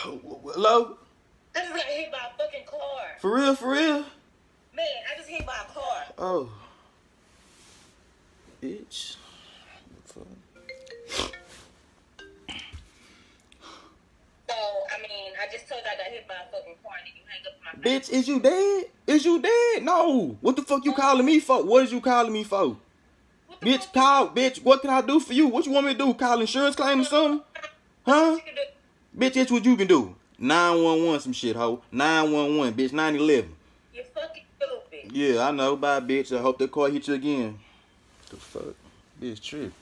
Hello? I just got hit by a fucking car. For real, for real? Man, I just hit by a car. Oh. Bitch. So, I mean, I just told you I got hit by a fucking car and you hang up my Bitch, is you dead? Is you dead? No. What the fuck you calling me for? What is you calling me for? Bitch, call, bitch, what can I do for you? What you want me to do? Call insurance claim or something? Huh? You can do? Bitch, that's what you can do. 911 some shit, ho. 911, bitch, 911. You're fucking stupid. Yeah, I know. Bye, bitch. I hope that car hit you again. The fuck? Bitch, trip.